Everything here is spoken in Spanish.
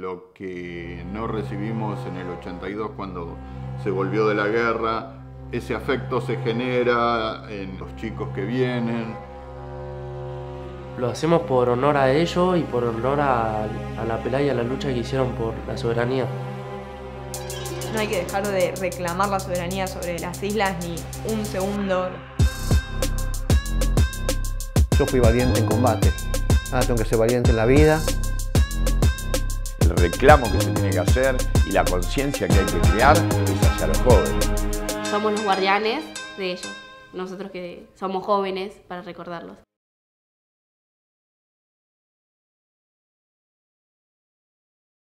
lo que no recibimos en el 82 cuando se volvió de la guerra. Ese afecto se genera en los chicos que vienen. Lo hacemos por honor a ellos y por honor a, la pelea y a la lucha que hicieron por la soberanía. No hay que dejar de reclamar la soberanía sobre las islas ni un segundo. Yo fui valiente en combate, ahora tengo que ser valiente en la vida. Reclamo que se tiene que hacer y la conciencia que hay que crear es hacia los jóvenes. Somos los guardianes de ellos, nosotros que somos jóvenes para recordarlos.